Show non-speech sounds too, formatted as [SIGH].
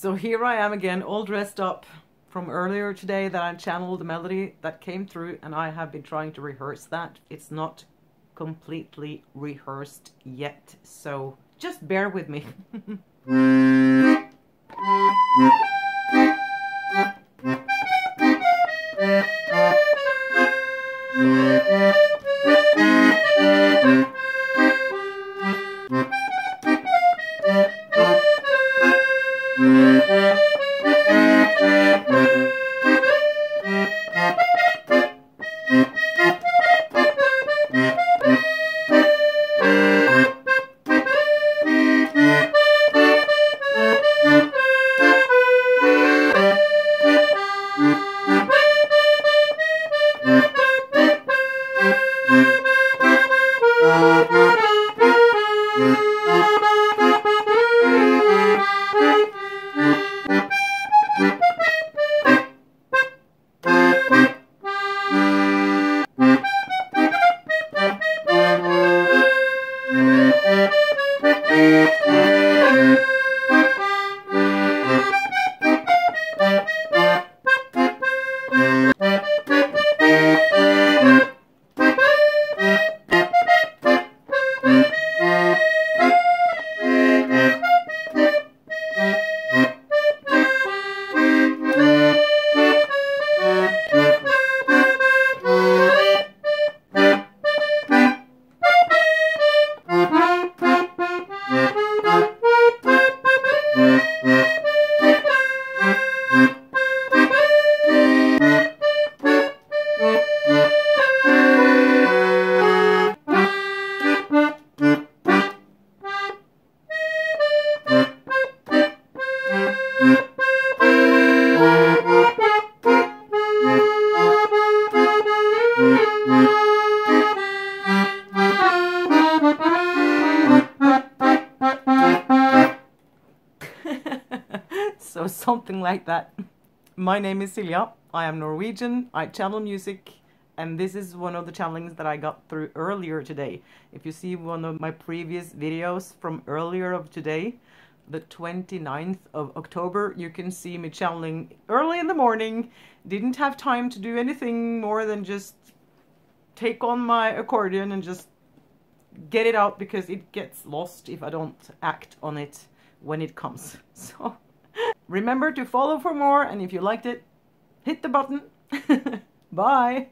So here I am again, all dressed up from earlier today that I channeled the melody that came through and I have been trying to rehearse that. It's not completely rehearsed yet, so just bear with me. [LAUGHS] [LAUGHS] so something like that. My name is Silja. I am Norwegian. I channel music and this is one of the channelings that I got through earlier today. If you see one of my previous videos from earlier of today, the 29th of October, you can see me channeling early in the morning. Didn't have time to do anything more than just take on my accordion and just get it out because it gets lost if I don't act on it when it comes. [LAUGHS] So remember to follow for more and if you liked it, hit the button. [LAUGHS] Bye!